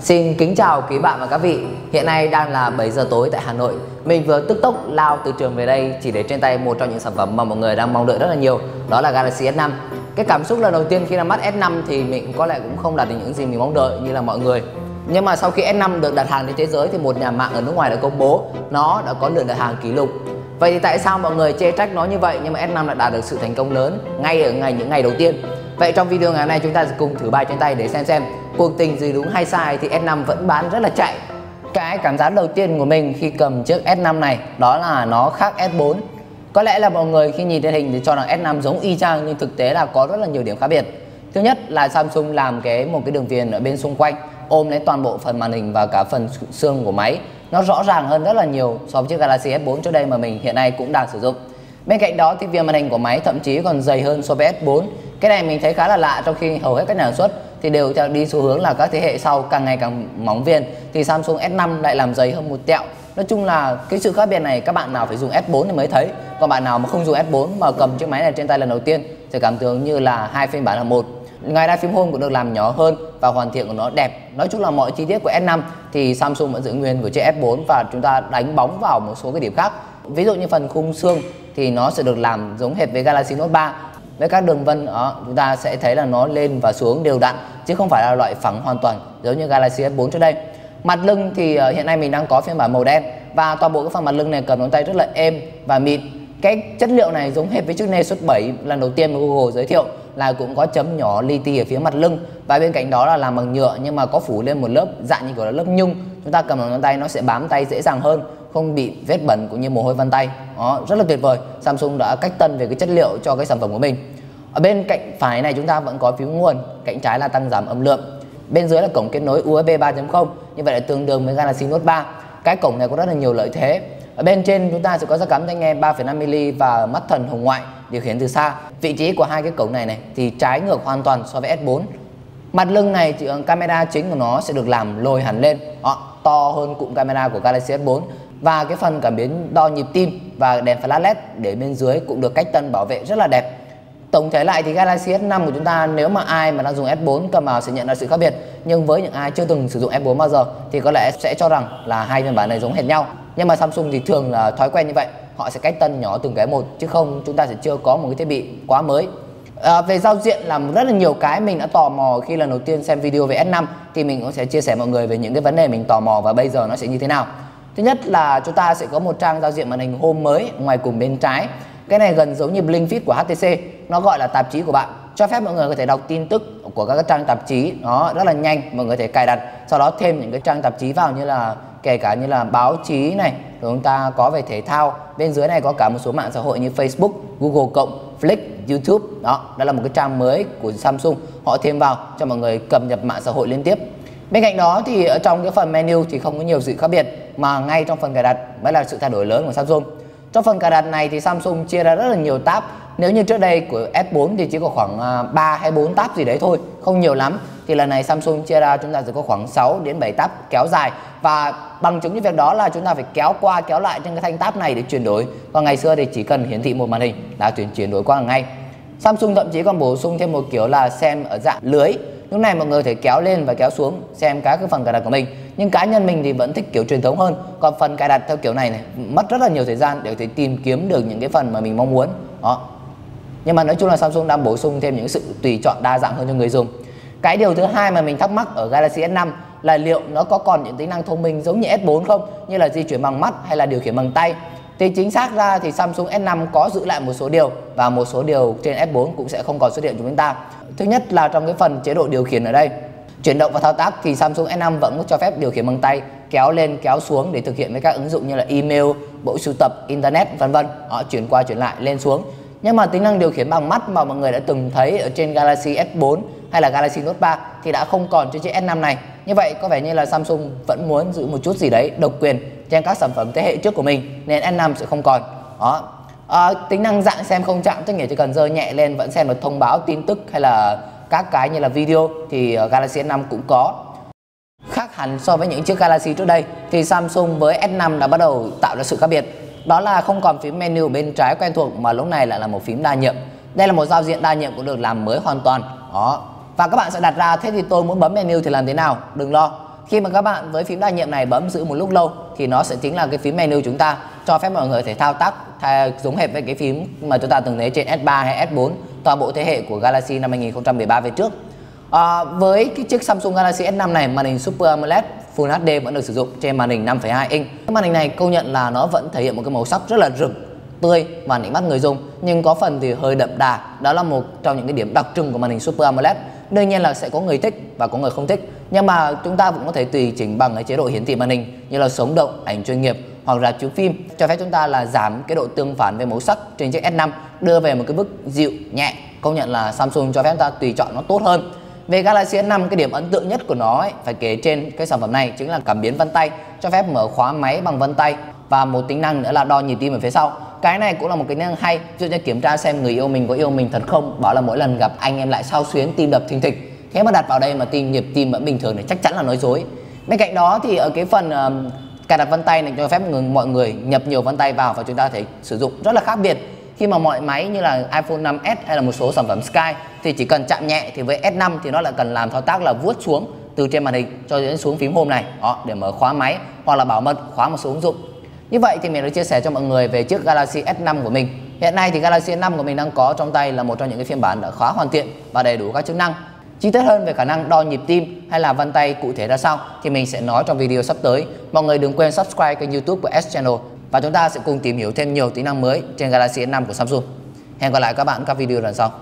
Xin kính chào quý bạn và các vị. Hiện nay đang là 7 giờ tối tại Hà Nội. Mình vừa tức tốc lao từ trường về đây Chỉ để trên tay một trong những sản phẩm mà mọi người đang mong đợi rất là nhiều, Đó là Galaxy S5 Cái cảm xúc lần đầu tiên khi ra mắt S5 Thì mình có lẽ cũng không đạt được những gì mình mong đợi như là mọi người. Nhưng mà sau khi S5 được đặt hàng trên thế giới Thì một nhà mạng ở nước ngoài đã công bố, Nó đã có lượng đặt hàng kỷ lục. Vậy thì tại sao mọi người chê trách nó như vậy Nhưng mà S5 lại đạt được sự thành công lớn Ngay ở ngày, những ngày đầu tiên? Vậy trong video ngày hôm nay chúng ta sẽ cùng thử bài trên tay để xem xem cuộc tình gì đúng hay sai thì S5 vẫn bán rất là chạy. Cái cảm giác đầu tiên của mình khi cầm chiếc S5 này đó là nó khác S4 có lẽ là mọi người khi nhìn trên hình thì cho rằng S5 giống y chang nhưng thực tế là có rất là nhiều điểm khác biệt. Thứ nhất là Samsung làm cái một cái đường viền ở bên xung quanh, ôm lấy toàn bộ phần màn hình và cả phần xương của máy. Nó rõ ràng hơn rất là nhiều so với chiếc Galaxy S4 trước đây mà mình hiện nay cũng đang sử dụng. Bên cạnh đó thì viền màn hình của máy thậm chí còn dày hơn so với S4 cái này mình thấy khá là lạ, trong khi hầu hết các nhà sản xuất thì đều theo đi xu hướng là các thế hệ sau càng ngày càng mỏng viên. Thì Samsung S5 lại làm dày hơn một tẹo. Nói chung là cái sự khác biệt này các bạn nào phải dùng S4 thì mới thấy. Còn bạn nào mà không dùng S4 mà cầm chiếc máy này trên tay lần đầu tiên thì cảm tưởng như là hai phiên bản là một. Ngay đa phím home cũng được làm nhỏ hơn và hoàn thiện của nó đẹp. Nói chung là mọi chi tiết của S5 thì Samsung vẫn giữ nguyên của chiếc S4 và chúng ta đánh bóng vào một số cái điểm khác. Ví dụ như phần khung xương thì nó sẽ được làm giống hệt với Galaxy Note 3 với các đường vân đó chúng ta sẽ thấy là nó lên và xuống đều đặn, chứ không phải là loại phẳng hoàn toàn, giống như Galaxy S4 trước đây. Mặt lưng thì ờ, hiện nay mình đang có phiên bản màu đen, và toàn bộ cái phần mặt lưng này cầm ngón tay rất là êm và mịn cái chất liệu này giống hệt với chiếc Nexus 7 lần đầu tiên mà Google giới thiệu là cũng có chấm nhỏ li ti ở phía mặt lưng. Và bên cạnh đó là làm bằng nhựa, nhưng mà có phủ lên một lớp dạng như kiểu là lớp nhung. Chúng ta cầm bằng ngón tay nó sẽ bám tay dễ dàng hơn, không bị vết bẩn cũng như mồ hôi vân tay. Đó, rất là tuyệt vời. Samsung đã cách tân về cái chất liệu cho cái sản phẩm của mình. Ở bên cạnh phải này chúng ta vẫn có phím nguồn, cạnh trái là tăng giảm âm lượng. Bên dưới là cổng kết nối USB 3.0 như vậy là tương đương với Galaxy Note 3 cái cổng này có rất là nhiều lợi thế ở bên trên chúng ta sẽ có ra cắm tai nghe 3,5mm và mắt thần hồng ngoại điều khiển từ xa. Vị trí của hai cái cổng này này thì trái ngược hoàn toàn so với S4 mặt lưng này thì ờ, camera chính của nó sẽ được làm lồi hẳn lên đó, to hơn cụm camera của Galaxy S4 và cái phần cảm biến đo nhịp tim và đèn flash led để bên dưới cũng được cách tân bảo vệ rất là đẹp. Tổng thể lại thì Galaxy S5 của chúng ta nếu mà ai mà đang dùng S4 cầm vào sẽ nhận ra sự khác biệt. Nhưng với những ai chưa từng sử dụng S4 bao giờ thì có lẽ sẽ cho rằng là hai phiên bản này giống hệt nhau nhưng mà Samsung thì thường là thói quen như vậy. Họ sẽ cách tân nhỏ từng cái một chứ không chúng ta sẽ chưa có một cái thiết bị quá mới. À, về giao diện là rất là nhiều cái mình đã tò mò khi lần đầu tiên xem video về S5 thì mình cũng sẽ chia sẻ mọi người về những cái vấn đề mình tò mò và bây giờ nó sẽ như thế nào. Thứ nhất là chúng ta sẽ có một trang giao diện màn hình home mới ngoài cùng bên trái. Cái này gần giống như Blinkfeed của HTC nó gọi là tạp chí của bạn. Cho phép mọi người có thể đọc tin tức của các trang tạp chí nó rất là nhanh mọi người có thể cài đặt sau đó thêm những cái trang tạp chí vào như là kể cả như là báo chí này, rồi chúng ta có về thể thao. Bên dưới này có cả một số mạng xã hội như Facebook, Google cộng Flick YouTube. Đó đó là một cái trang mới của Samsung. Họ thêm vào cho mọi người cập nhật mạng xã hội liên tiếp. Bên cạnh đó thì ở trong cái phần menu thì không có nhiều sự khác biệt, mà ngay trong phần cài đặt mới là sự thay đổi lớn của Samsung trong phần cài đặt này thì Samsung chia ra rất là nhiều tab. Nếu như trước đây của S4 thì chỉ có khoảng à, 3 hay 4 tab gì đấy thôi, không nhiều lắm. Thì lần này Samsung chia ra chúng ta sẽ có khoảng 6 đến 7 tab kéo dài. Và bằng chứng như việc đó là chúng ta phải kéo qua kéo lại trên cái thanh tab này để chuyển đổi. Còn ngày xưa thì chỉ cần hiển thị một màn hình là chuyển chuyển đổi qua ngay. Samsung thậm chí còn bổ sung thêm một kiểu là xem ở dạng lưới lúc này mọi người thể kéo lên và kéo xuống, xem các cái phần cài đặt của mình. Nhưng cá nhân mình thì vẫn thích kiểu truyền thống hơn. Còn phần cài đặt theo kiểu này này, mất rất là nhiều thời gian để có thể tìm kiếm được những cái phần mà mình mong muốn. Đó. Nhưng mà nói chung là Samsung đang bổ sung thêm những sự tùy chọn đa dạng hơn cho người dùng. Cái điều thứ hai mà mình thắc mắc ở Galaxy S5 là liệu nó có còn những tính năng thông minh giống như S4 không? Như là di chuyển bằng mắt hay là điều khiển bằng tay? Thì chính xác ra thì Samsung S5 có giữ lại một số điều và một số điều trên S4 cũng sẽ không còn xuất hiện cho chúng ta. Thứ nhất là trong cái phần chế độ điều khiển ở đây. Chuyển động và thao tác thì Samsung S5 vẫn cho phép điều khiển bằng tay, kéo lên, kéo xuống để thực hiện với các ứng dụng như là email, bộ sưu tập, internet, vân vân. Họ chuyển qua chuyển lại, lên xuống. Nhưng mà tính năng điều khiển bằng mắt mà mọi người đã từng thấy ở trên Galaxy S4 hay là Galaxy Note 3 thì đã không còn trên chiếc S5 này như vậy có vẻ như là Samsung vẫn muốn giữ một chút gì đấy độc quyền trên các sản phẩm thế hệ trước của mình nên S5 sẽ không còn. Đó. À, tính năng dạng xem không chạm tức nghĩa chỉ cần rơi nhẹ lên vẫn xem được thông báo tin tức hay là các cái như là video thì ờ, Galaxy S5 cũng có. Khác hẳn so với những chiếc Galaxy trước đây thì Samsung với S5 đã bắt đầu tạo ra sự khác biệt. Đó là không còn phím menu bên trái quen thuộc mà lúc này lại là một phím đa nhiệm. Đây là một giao diện đa nhiệm cũng được làm mới hoàn toàn. Đó và các bạn sẽ đặt ra thế thì tôi muốn bấm menu thì làm thế nào? Đừng lo. Khi mà các bạn với phím đa nhiệm này bấm giữ một lúc lâu thì nó sẽ chính là cái phím menu chúng ta cho phép mọi người thể thao tác thay, giống hệt với cái phím mà chúng ta từng thấy trên S3 hay S4 toàn bộ thế hệ của Galaxy năm 2013 về trước. À, với cái chiếc Samsung Galaxy S5 này màn hình Super AMOLED Full HD vẫn được sử dụng trên màn hình 5,2 inch. Cái màn hình này công nhận là nó vẫn thể hiện một cái màu sắc rất là rực tươi và nịnh mắt người dùng nhưng có phần thì hơi đậm đà. Đó là một trong những cái điểm đặc trưng của màn hình Super AMOLED đương nhiên là sẽ có người thích và có người không thích. Nhưng mà chúng ta cũng có thể tùy chỉnh bằng cái chế độ hiển thị màn hình như là sống động ảnh chuyên nghiệp hoặc là chiếu phim. Cho phép chúng ta là giảm cái độ tương phản về màu sắc trên chiếc S5 đưa về một cái mức dịu nhẹ. Công nhận là Samsung cho phép chúng ta tùy chọn nó tốt hơn. Về Galaxy S5 cái điểm ấn tượng nhất của nó ấy, phải kể trên cái sản phẩm này chính là cảm biến vân tay cho phép mở khóa máy bằng vân tay và một tính năng nữa là đo nhịp tim ở phía sau. Cái này cũng là một cái năng hay. Giúp cho kiểm tra xem người yêu mình có yêu mình thật không. Bảo là mỗi lần gặp anh em lại sao xuyến tim đập thình thịch. Thế mà đặt vào đây mà tim nhịp tim vẫn bình thường thì chắc chắn là nói dối. Bên cạnh đó thì ở cái phần uh, cài đặt vân tay này cho phép mọi người nhập nhiều vân tay vào và chúng ta thể sử dụng rất là khác biệt. Khi mà mọi máy như là iPhone 5s hay là một số sản phẩm Sky thì chỉ cần chạm nhẹ thì với S5 thì nó lại cần làm thao tác là vuốt xuống từ trên màn hình cho đến xuống phím home này. Đó để mở khóa máy hoặc là bảo mật khóa một số ứng dụng như vậy thì mình đã chia sẻ cho mọi người về chiếc Galaxy S5 của mình. Hiện nay thì Galaxy S5 của mình đang có trong tay là một trong những cái phiên bản đã khá hoàn thiện và đầy đủ các chức năng. Chi tiết hơn về khả năng đo nhịp tim hay là vân tay cụ thể ra sao thì mình sẽ nói trong video sắp tới. Mọi người đừng quên subscribe kênh youtube của S Channel và chúng ta sẽ cùng tìm hiểu thêm nhiều tính năng mới trên Galaxy S5 của Samsung. Hẹn gặp lại các bạn các video lần sau.